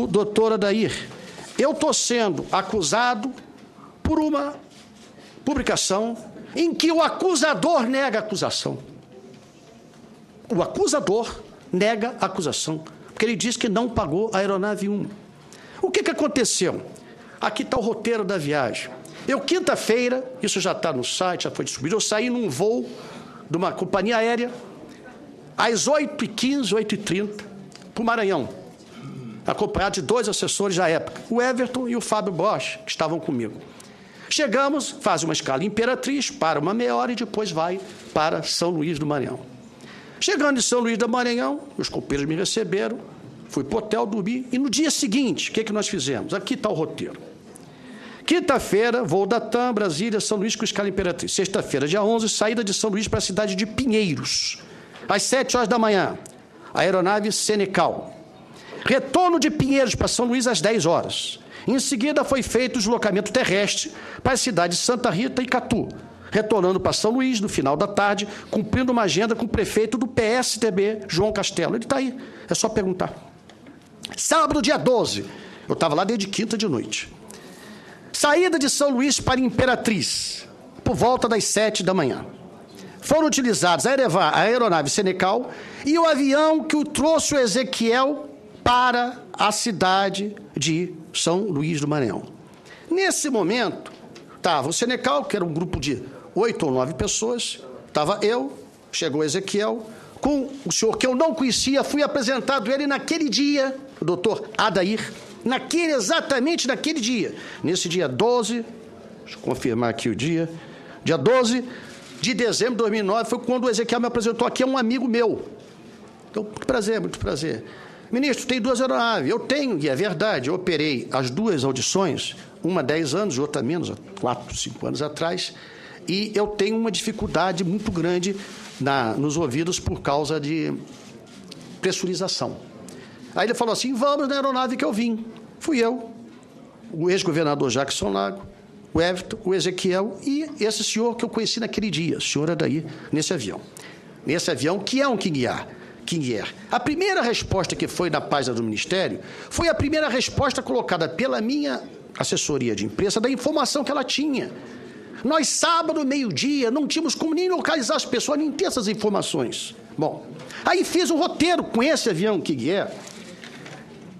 doutor Adair, eu estou sendo acusado por uma publicação em que o acusador nega a acusação. O acusador nega a acusação, porque ele diz que não pagou a aeronave 1. O que, que aconteceu? Aqui está o roteiro da viagem. Eu, quinta-feira, isso já está no site, já foi distribuído, eu saí num voo de uma companhia aérea às 8h15, 8h30, para o Maranhão, acompanhado de dois assessores da época, o Everton e o Fábio Bosch, que estavam comigo. Chegamos, faz uma escala Imperatriz, para uma meia hora e depois vai para São Luís do Maranhão. Chegando em São Luís do Maranhão, os copeiros me receberam, fui para o hotel, dormi, e no dia seguinte, o que, que nós fizemos? Aqui está o roteiro. Quinta-feira, voo da TAM, Brasília, São Luís com escala Imperatriz. Sexta-feira, dia 11, saída de São Luís para a cidade de Pinheiros. Às 7 horas da manhã, aeronave Senecal. Retorno de Pinheiros para São Luís às 10 horas. Em seguida, foi feito o deslocamento terrestre para a cidade de Santa Rita e Catu, retornando para São Luís no final da tarde, cumprindo uma agenda com o prefeito do PSTB, João Castelo. Ele está aí, é só perguntar. Sábado, dia 12, eu estava lá desde quinta de noite. Saída de São Luís para Imperatriz, por volta das sete da manhã. Foram utilizados a aeronave Senecal e o avião que o trouxe o Ezequiel para a cidade de São Luís do Maranhão. Nesse momento, estava o Senecal, que era um grupo de oito ou nove pessoas, estava eu, chegou Ezequiel, com o senhor que eu não conhecia, fui apresentado ele naquele dia, o doutor Adair, naquele, exatamente naquele dia. Nesse dia 12, deixa eu confirmar aqui o dia, dia 12 de dezembro de 2009 foi quando o Ezequiel me apresentou aqui, é um amigo meu. Então, muito prazer, muito prazer. Ministro, tem duas aeronaves. Eu tenho, e é verdade, eu operei as duas audições, uma há 10 anos, outra menos, há 4, 5 anos atrás, e eu tenho uma dificuldade muito grande na, nos ouvidos por causa de pressurização. Aí ele falou assim: vamos na aeronave que eu vim. Fui eu, o ex-governador Jackson Lago, o Everton, o Ezequiel e esse senhor que eu conheci naquele dia, o senhor daí, nesse avião. Nesse avião, que é um King Air. King Air. A primeira resposta que foi na página do Ministério foi a primeira resposta colocada pela minha assessoria de imprensa da informação que ela tinha. Nós, sábado, meio-dia, não tínhamos como nem localizar as pessoas, nem ter essas informações. Bom, aí fiz um roteiro com esse avião King Air,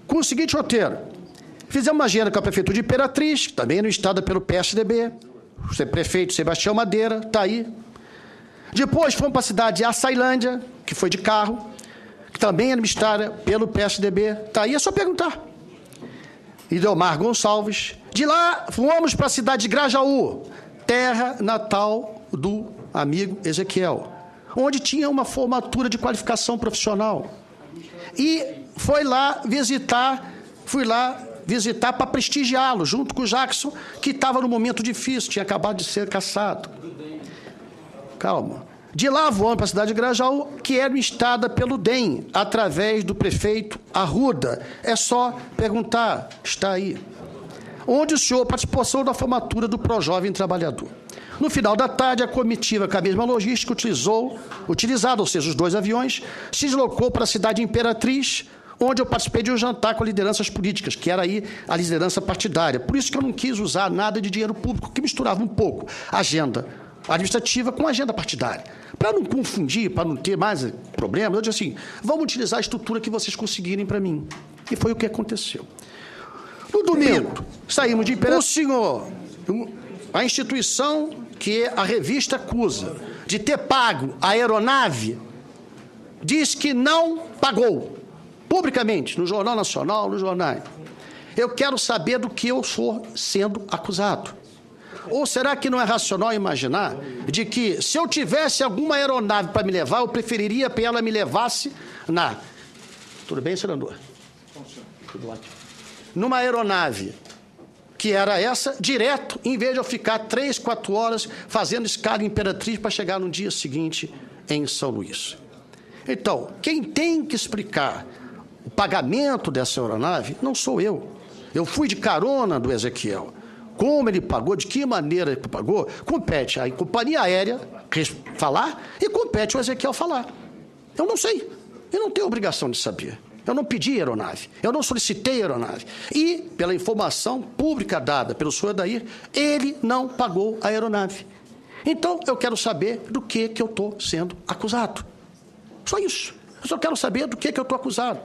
com o seguinte roteiro. Fizemos uma agenda com a Prefeitura de Imperatriz, também é no estado pelo PSDB, o prefeito Sebastião Madeira, está aí. Depois fomos para a cidade de Açailândia, que foi de carro, também administrada pelo PSDB, está aí, é só perguntar. Idelmar Gonçalves. De lá, fomos para a cidade de Grajaú, terra natal do amigo Ezequiel, onde tinha uma formatura de qualificação profissional. E foi lá visitar, fui lá visitar para prestigiá-lo, junto com o Jackson, que estava no momento difícil, tinha acabado de ser caçado. Calma. De lá voando para a cidade de Grajaú, que é administrada pelo DEM, através do prefeito Arruda. É só perguntar, está aí. Onde o senhor participou da formatura do Projovem Trabalhador. No final da tarde, a comitiva com a mesma logística utilizou, utilizada, ou seja, os dois aviões, se deslocou para a cidade Imperatriz, onde eu participei de um jantar com lideranças políticas, que era aí a liderança partidária. Por isso que eu não quis usar nada de dinheiro público, que misturava um pouco a agenda administrativa com a agenda partidária. Para não confundir, para não ter mais problemas, eu disse assim: vamos utilizar a estrutura que vocês conseguirem para mim. E foi o que aconteceu. No domingo, saímos de Imperatriz. O senhor, a instituição que a revista acusa de ter pago a aeronave, diz que não pagou. Publicamente, no Jornal Nacional, no jornal. Eu quero saber do que eu sou sendo acusado. Ou será que não é racional imaginar de que se eu tivesse alguma aeronave para me levar, eu preferiria que ela me levasse na. Tudo bem, senador? Tudo ótimo. Numa aeronave que era essa, direto, em vez de eu ficar três, quatro horas fazendo escala Imperatriz para chegar no dia seguinte em São Luís. Então, quem tem que explicar o pagamento dessa aeronave não sou eu. Eu fui de carona do Ezequiel. Como ele pagou, de que maneira ele pagou, compete a companhia aérea falar e compete o Ezequiel falar. Eu não sei. Eu não tenho obrigação de saber. Eu não pedi aeronave, eu não solicitei aeronave. E, pela informação pública dada pelo senhor Daí, ele não pagou a aeronave. Então, eu quero saber do que, que eu estou sendo acusado. Só isso. Eu só quero saber do que, que eu estou acusado.